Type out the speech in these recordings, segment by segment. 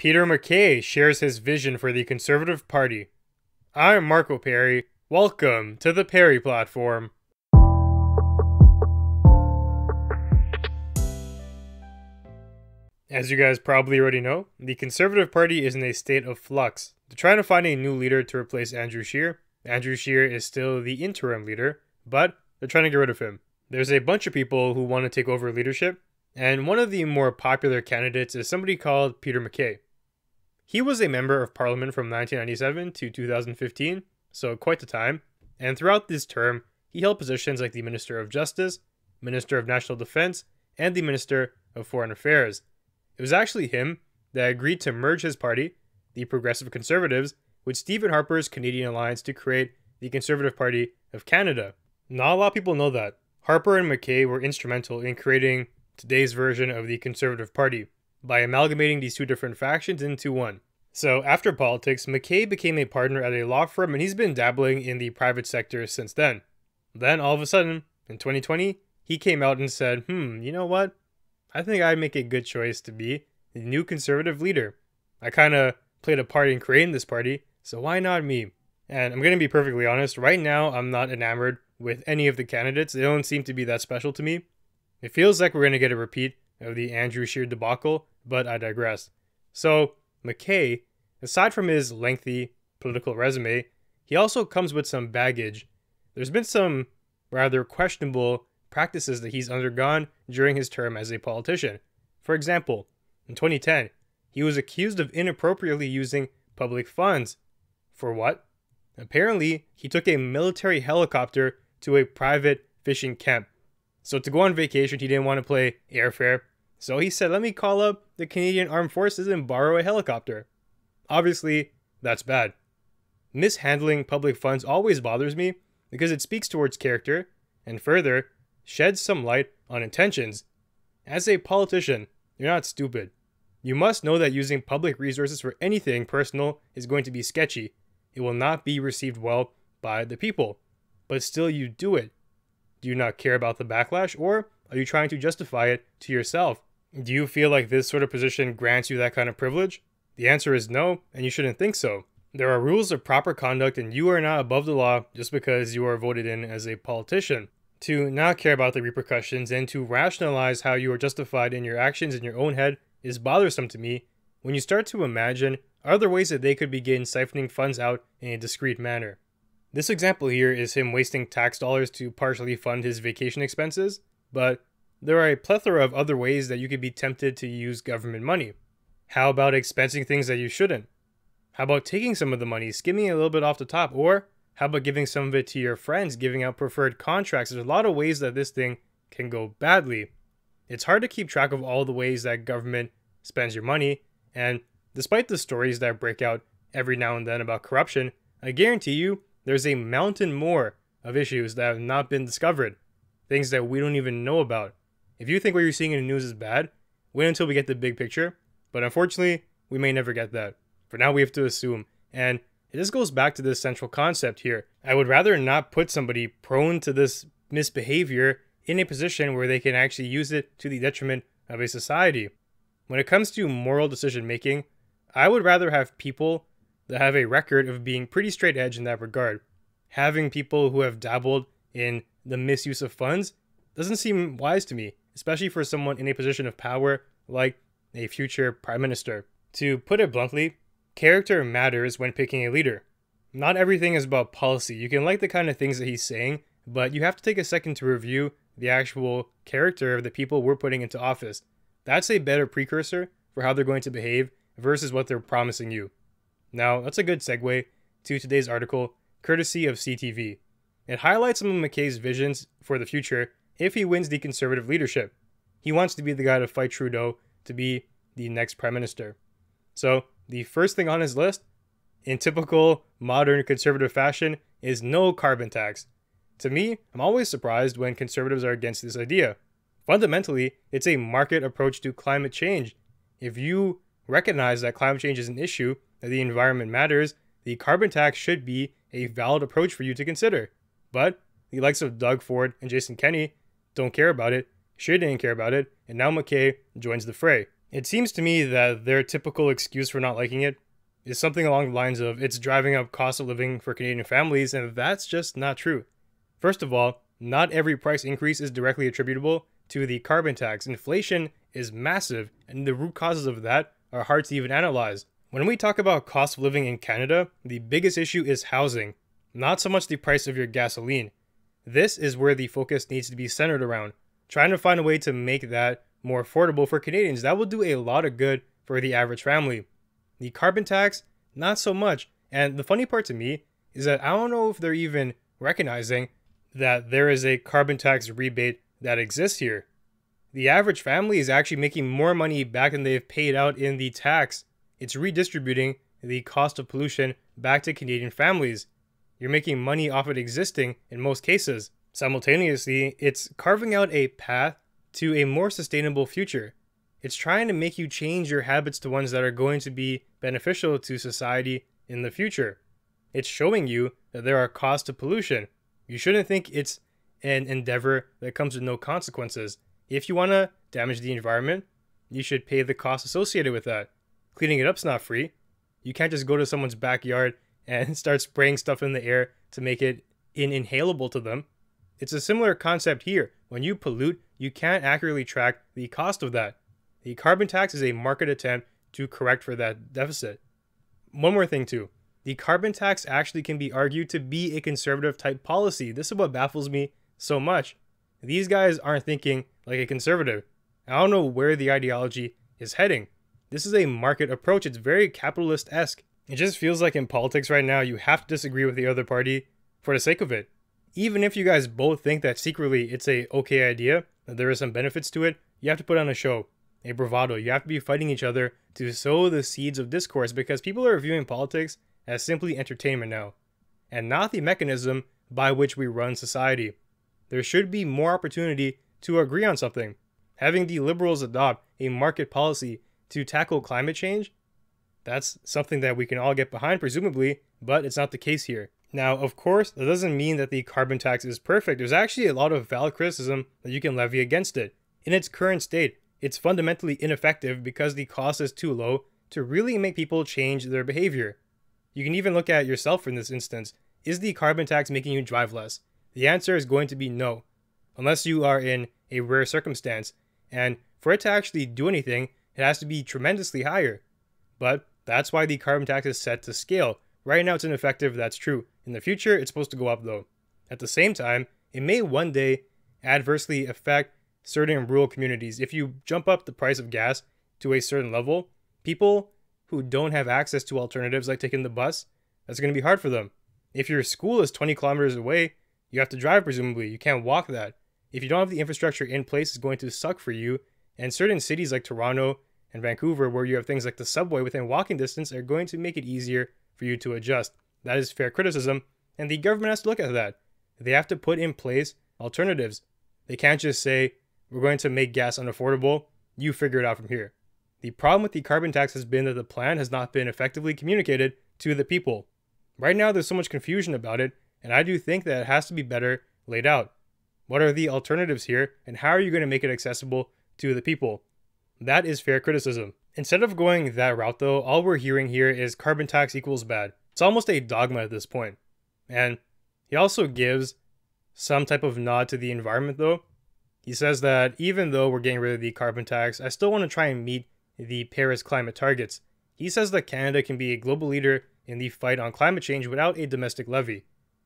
Peter MacKay shares his vision for the Conservative Party. I'm Marco Perri. Welcome to the Perri Platform. As you guys probably already know, the Conservative Party is in a state of flux. They're trying to find a new leader to replace Andrew Scheer. Andrew Scheer is still the interim leader, but they're trying to get rid of him. There's a bunch of people who want to take over leadership, and one of the more popular candidates is somebody called Peter MacKay. He was a member of parliament from 1997 to 2015, so quite the time, and throughout this term, he held positions like the Minister of Justice, Minister of National Defense, and the Minister of Foreign Affairs. It was actually him that agreed to merge his party, the Progressive Conservatives, with Stephen Harper's Canadian Alliance to create the Conservative Party of Canada. Not a lot of people know that. Harper and MacKay were instrumental in creating today's version of the Conservative Party by amalgamating these two different factions into one. So, after politics, MacKay became a partner at a law firm and he's been dabbling in the private sector since then. Then, all of a sudden, in 2020, he came out and said, hmm, you know what? I think I'd make a good choice to be the new conservative leader. I kind of played a part in creating this party, so why not me? And I'm going to be perfectly honest, right now I'm not enamored with any of the candidates. They don't seem to be that special to me. It feels like we're going to get a repeat of the Andrew Scheer debacle, but I digress. So, MacKay, aside from his lengthy political resume, he also comes with some baggage. There's been some rather questionable practices that he's undergone during his term as a politician. For example, in 2010, he was accused of inappropriately using public funds. For what? Apparently, he took a military helicopter to a private fishing camp. So, to go on vacation, he didn't want to pay airfare. So, he said, Let me call up the Canadian Armed Forces and borrow a helicopter. Obviously, that's bad. Mishandling public funds always bothers me because it speaks towards character, and further, sheds some light on intentions. As a politician, you're not stupid. You must know that using public resources for anything personal is going to be sketchy. It will not be received well by the people. But still, you do it. Do you not care about the backlash, or are you trying to justify it to yourself? Do you feel like this sort of position grants you that kind of privilege? The answer is no, and you shouldn't think so. There are rules of proper conduct, and you are not above the law just because you are voted in as a politician to not care about the repercussions and to rationalize how you are justified in your actions in your own head is bothersome to me when you start to imagine other ways that they could begin siphoning funds out in a discreet manner. This example here is him wasting tax dollars to partially fund his vacation expenses, but there are a plethora of other ways that you could be tempted to use government money. How about expensing things that you shouldn't? How about taking some of the money, skimming a little bit off the top, or how about giving some of it to your friends, giving out preferred contracts? There's a lot of ways that this thing can go badly. It's hard to keep track of all the ways that government spends your money, and despite the stories that break out every now and then about corruption, I guarantee you there's a mountain more of issues that have not been discovered, things that we don't even know about. If you think what you're seeing in the news is bad, wait until we get the big picture, but unfortunately, we may never get that. For now, we have to assume, and this goes back to this central concept here. I would rather not put somebody prone to this misbehavior in a position where they can actually use it to the detriment of a society. When it comes to moral decision making, I would rather have people that have a record of being pretty straight edge in that regard. Having people who have dabbled in the misuse of funds doesn't seem wise to me, especially for someone in a position of power like a future prime minister. To put it bluntly, character matters when picking a leader. Not everything is about policy. You can like the kind of things that he's saying, but you have to take a second to review the actual character of the people we're putting into office. That's a better precursor for how they're going to behave versus what they're promising you. Now, that's a good segue to today's article, courtesy of CTV. It highlights some of MacKay's visions for the future if he wins the conservative leadership. He wants to be the guy to fight Trudeau to be the next prime minister. So, the first thing on his list, in typical modern conservative fashion, is no carbon tax. To me, I'm always surprised when conservatives are against this idea. Fundamentally, it's a market approach to climate change. If you recognize that climate change is an issue, that the environment matters, the carbon tax should be a valid approach for you to consider. But the likes of Doug Ford and Jason Kenney don't care about it, Scheer didn't care about it, and now MacKay joins the fray. It seems to me that their typical excuse for not liking it is something along the lines of it's driving up cost of living for Canadian families, and that's just not true. First of all, not every price increase is directly attributable to the carbon tax. Inflation is massive, and the root causes of that are hard to even analyze. When we talk about cost of living in Canada, the biggest issue is housing, not so much the price of your gasoline. This is where the focus needs to be centered around, trying to find a way to make that more affordable for Canadians. That will do a lot of good for the average family. The carbon tax, not so much. And the funny part to me is that I don't know if they're even recognizing that there is a carbon tax rebate that exists here. The average family is actually making more money back than they've paid out in the tax. It's redistributing the cost of pollution back to Canadian families. You're making money off it existing in most cases. Simultaneously, it's carving out a path to a more sustainable future. It's trying to make you change your habits to ones that are going to be beneficial to society in the future. It's showing you that there are costs to pollution. You shouldn't think it's an endeavor that comes with no consequences. If you want to damage the environment, you should pay the cost associated with that. Cleaning it up's not free. You can't just go to someone's backyard and start spraying stuff in the air to make it inhalable to them. It's a similar concept here. When you pollute, you can't accurately track the cost of that. The carbon tax is a market attempt to correct for that deficit. One more thing, too. The carbon tax actually can be argued to be a conservative type policy. This is what baffles me so much. These guys aren't thinking like a conservative. I don't know where the ideology is heading. This is a market approach, it's very capitalist esque. It just feels like in politics right now, you have to disagree with the other party for the sake of it. Even if you guys both think that secretly it's a okay idea, that there are some benefits to it, you have to put on a show, a bravado. You have to be fighting each other to sow the seeds of discourse because people are viewing politics as simply entertainment now, and not the mechanism by which we run society. There should be more opportunity to agree on something. Having the liberals adopt a market policy to tackle climate change, that's something that we can all get behind, presumably, but it's not the case here. Now, of course, that doesn't mean that the carbon tax is perfect. There's actually a lot of valid criticism that you can levy against it. In its current state, it's fundamentally ineffective because the cost is too low to really make people change their behavior. You can even look at yourself in this instance. Is the carbon tax making you drive less? The answer is going to be no, unless you are in a rare circumstance. And for it to actually do anything, it has to be tremendously higher. But that's why the carbon tax is set to scale. Right now it's ineffective, that's true. In the future, it's supposed to go up though. At the same time, it may one day adversely affect certain rural communities. If you jump up the price of gas to a certain level, people who don't have access to alternatives like taking the bus, that's going to be hard for them. If your school is 20 kilometers away, you have to drive presumably. You can't walk that. If you don't have the infrastructure in place, it's going to suck for you. And certain cities like Toronto and Vancouver, where you have things like the subway within walking distance, are going to make it easier for you to adjust. That is fair criticism, and the government has to look at that. They have to put in place alternatives. They can't just say, we're going to make gas unaffordable, you figure it out from here. The problem with the carbon tax has been that the plan has not been effectively communicated to the people. Right now, there's so much confusion about it, and I do think that it has to be better laid out. What are the alternatives here, and how are you going to make it accessible to the people? That is fair criticism. Instead of going that route, though, all we're hearing here is carbon tax equals bad. It's almost a dogma at this point. And he also gives some type of nod to the environment, though. He says that even though we're getting rid of the carbon tax, I still want to try and meet the Paris climate targets. He says that Canada can be a global leader in the fight on climate change without a domestic levy.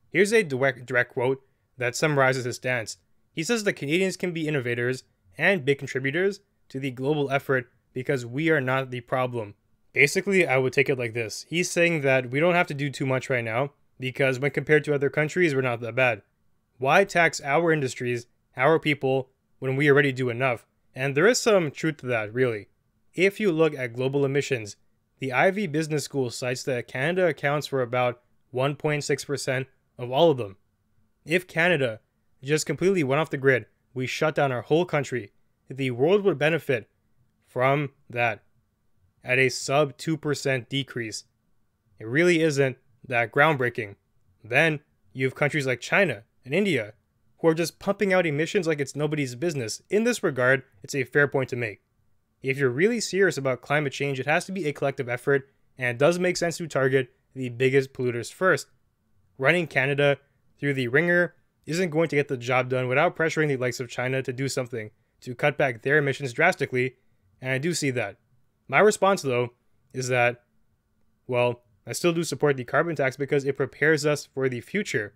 Here's a direct, direct quote that summarizes his stance. He says that Canadians can be innovators and big contributors to the global effort because we are not the problem. Basically, I would take it like this. He's saying that we don't have to do too much right now because when compared to other countries, we're not that bad. Why tax our industries, our people, when we already do enough? And there is some truth to that, really. If you look at global emissions, the Ivy Business School cites that Canada accounts for about 1.6% of all of them. If Canada just completely went off the grid, we shut down our whole country, the world would benefit from that at a sub 2% decrease. It really isn't that groundbreaking. Then you have countries like China and India who are just pumping out emissions like it's nobody's business. In this regard, it's a fair point to make. if you're really serious about climate change, it has to be a collective effort, and it does make sense to target the biggest polluters first. Running Canada through the ringer isn't going to get the job done without pressuring the likes of China to do something to cut back their emissions drastically, and I do see that. My response, though, is that, well, I still do support the carbon tax because it prepares us for the future.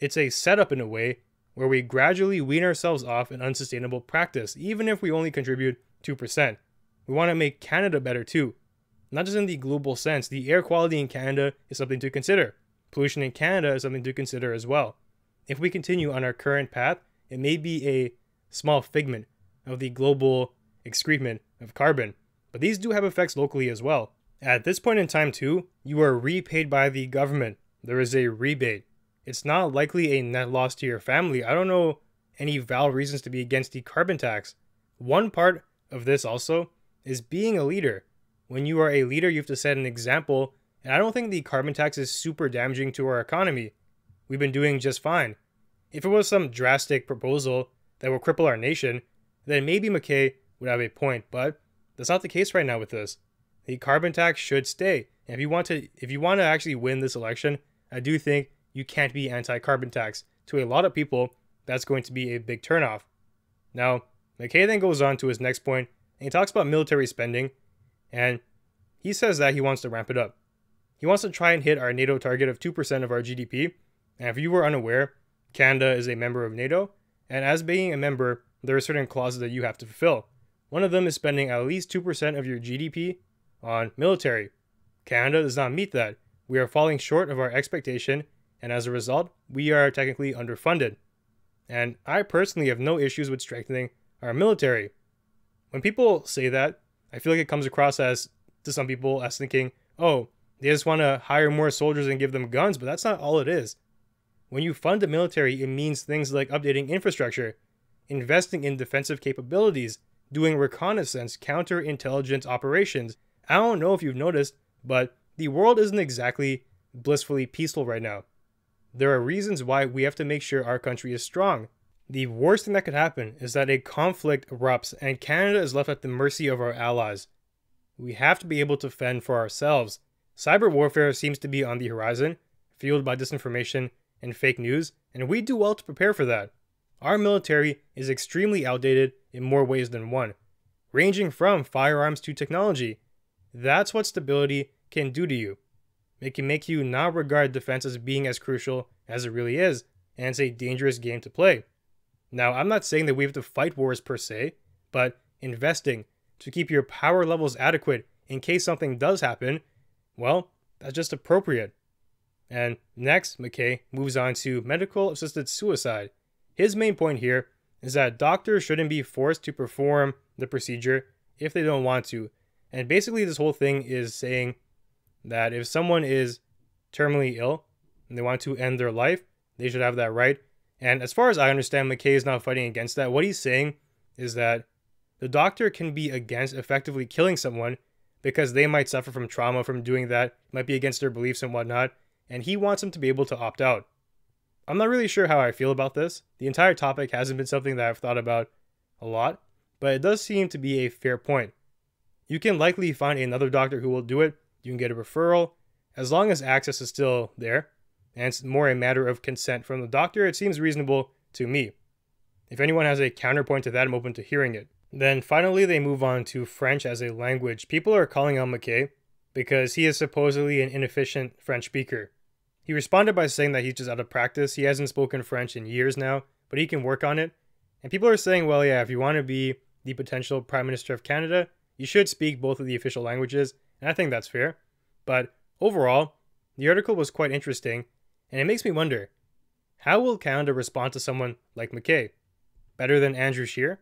It's a setup in a way where we gradually wean ourselves off an unsustainable practice, even if we only contribute 2%. We want to make Canada better too. Not just in the global sense, the air quality in Canada is something to consider. Pollution in Canada is something to consider as well. If we continue on our current path, it may be a small figment of the global excrement of carbon, but these do have effects locally as well. At this point in time, too, you are repaid by the government. There is a rebate. It's not likely a net loss to your family. I don't know any valid reasons to be against the carbon tax. One part of this also is being a leader. When you are a leader, you have to set an example, and I don't think the carbon tax is super damaging to our economy. We've been doing just fine. If it was some drastic proposal that will cripple our nation, then maybe MacKay would have a point, but that's not the case right now with this. The carbon tax should stay. And if you want to if you want to actually win this election, I do think you can't be anti-carbon tax. To a lot of people, that's going to be a big turnoff. Now, MacKay then goes on to his next point, and he talks about military spending, and he says that he wants to ramp it up. He wants to try and hit our NATO target of 2% of our GDP. And if you were unaware, Canada is a member of NATO, and as being a member, there are certain clauses that you have to fulfill. One of them is spending at least 2% of your GDP on military. Canada does not meet that. We are falling short of our expectation, and as a result, we are technically underfunded. And I personally have no issues with strengthening our military. When people say that, I feel like it comes across as, to some people, as thinking, oh, they just want to hire more soldiers and give them guns, but that's not all it is. When you fund the military, it means things like updating infrastructure, investing in defensive capabilities, doing reconnaissance, counterintelligence operations. I don't know if you've noticed, but the world isn't exactly blissfully peaceful right now. There are reasons why we have to make sure our country is strong. The worst thing that could happen is that a conflict erupts and Canada is left at the mercy of our allies. We have to be able to fend for ourselves. Cyber warfare seems to be on the horizon, fueled by disinformation and fake news, and we do well to prepare for that. Our military is extremely outdated in more ways than one, ranging from firearms to technology. That's what stability can do to you. It can make you not regard defense as being as crucial as it really is, and it's a dangerous game to play. Now, I'm not saying that we have to fight wars per se, but investing to keep your power levels adequate in case something does happen, well, that's just appropriate. And next, MacKay moves on to medical assisted suicide. His main point here is that doctors shouldn't be forced to perform the procedure if they don't want to. And basically, this whole thing is saying that if someone is terminally ill and they want to end their life, they should have that right. And as far as I understand, MacKay is not fighting against that. What he's saying is that the doctor can be against effectively killing someone because they might suffer from trauma from doing that, might be against their beliefs and whatnot, and he wants them to be able to opt out. I'm not really sure how I feel about this. The entire topic hasn't been something that I've thought about a lot, but it does seem to be a fair point. You can likely find another doctor who will do it, you can get a referral, as long as access is still there, and it's more a matter of consent from the doctor, it seems reasonable to me. If anyone has a counterpoint to that, I'm open to hearing it. Then finally, they move on to French as a language. People are calling on MacKay because he is supposedly an inefficient French speaker. He responded by saying that he's just out of practice. He hasn't spoken French in years now, but he can work on it. And people are saying, well, yeah, if you want to be the potential Prime Minister of Canada, you should speak both of the official languages, and I think that's fair. But overall, the article was quite interesting, and it makes me wonder how will Canada respond to someone like MacKay? Better than Andrew Scheer?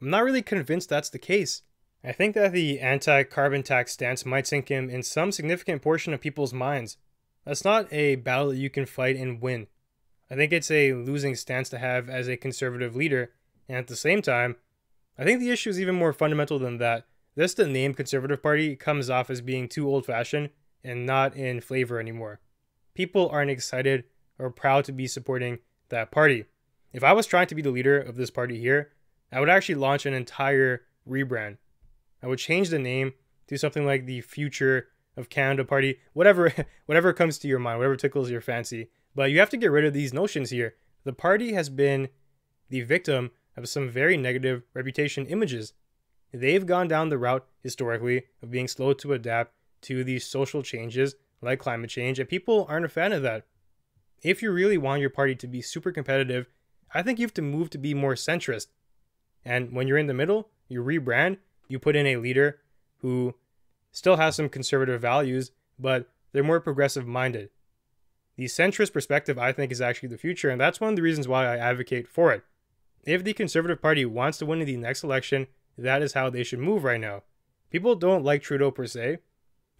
I'm not really convinced that's the case. I think that the anti carbon tax stance might sink him in some significant portion of people's minds, that's not a battle that you can fight and win. I think it's a losing stance to have as a conservative leader, and at the same time, I think the issue is even more fundamental than that. This the name Conservative Party comes off as being too old fashioned and not in flavor anymore. People aren't excited or proud to be supporting that party. If I was trying to be the leader of this party here, I would actually launch an entire rebrand. I would change the name to something like the Future of Canada Party, whatever whatever comes to your mind, whatever tickles your fancy. But you have to get rid of these notions here. The party has been the victim of some very negative reputation images. They've gone down the route historically of being slow to adapt to these social changes like climate change, and people aren't a fan of that. If you really want your party to be super competitive, I think you have to move to be more centrist. And when you're in the middle, you rebrand, you put in a leader who still has some conservative values, but they're more progressive minded. The centrist perspective, I think, is actually the future, and that's one of the reasons why I advocate for it. If the Conservative Party wants to win in the next election, that is how they should move right now. People don't like Trudeau per se.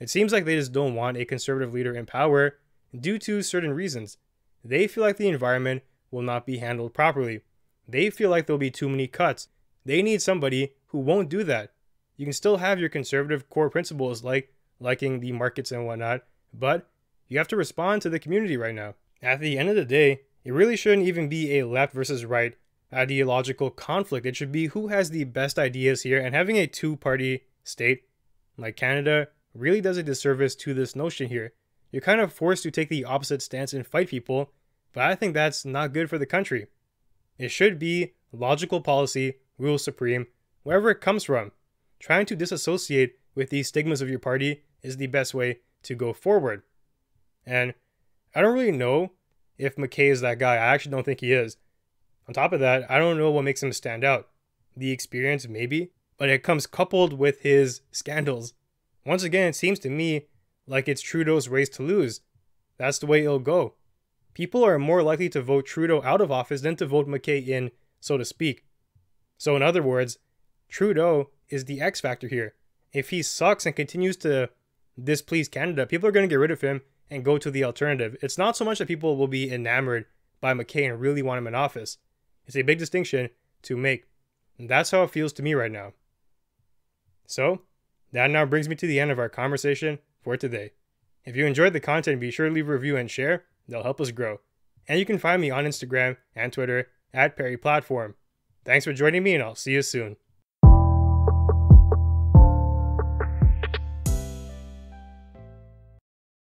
It seems like they just don't want a conservative leader in power due to certain reasons. They feel like the environment will not be handled properly. They feel like there'll be too many cuts. They need somebody who won't do that. You can still have your conservative core principles like liking the markets and whatnot, but you have to respond to the community right now. At the end of the day, it really shouldn't even be a left versus right ideological conflict. It should be who has the best ideas here, and having a two party state like Canada really does a disservice to this notion here. You're kind of forced to take the opposite stance and fight people, but I think that's not good for the country. It should be logical policy, rule supreme, wherever it comes from. Trying to disassociate with these stigmas of your party is the best way to go forward. And I don't really know if MacKay is that guy. I actually don't think he is. On top of that, I don't know what makes him stand out. The experience, maybe, but it comes coupled with his scandals. Once again, it seems to me like it's Trudeau's race to lose. That's the way it'll go. People are more likely to vote Trudeau out of office than to vote MacKay in, so to speak. So, in other words, Trudeau is the X factor here. If he sucks and continues to displease Canada, people are going to get rid of him and go to the alternative. It's not so much that people will be enamored by MacKay and really want him in office. It's a big distinction to make. And that's how it feels to me right now. So, that now brings me to the end of our conversation for today. If you enjoyed the content, be sure to leave a review and share. They'll help us grow. And you can find me on Instagram and Twitter at Perri Platform. Thanks for joining me, and I'll see you soon.